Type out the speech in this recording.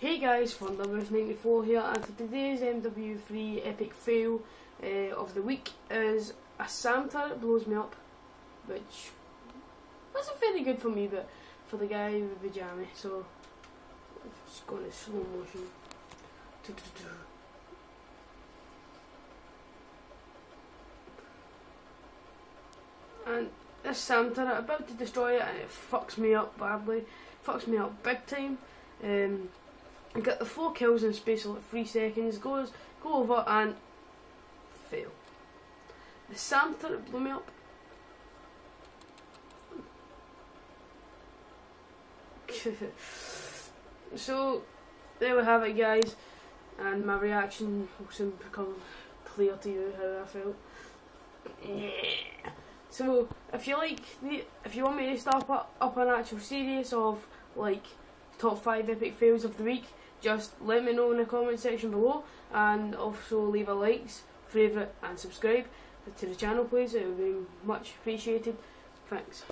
Hey guys, FunLovers94 here and today's MW3 epic fail uh, of the week is a SAM turret blows me up, which wasn't very good for me but for the guy with the jammy, so it's going in slow motion. And this turret about to destroy it and it fucks me up badly, fucks me up big time. Um, I got the four kills in space of like three seconds, goes go over and fail. The SAM turret blew me up. so there we have it guys and my reaction will soon become clear to you how I felt. So if you like if you want me to start up, up an actual series of like top five epic fails of the week, just let me know in the comment section below and also leave a likes, favourite and subscribe to the channel please, it would be much appreciated. Thanks.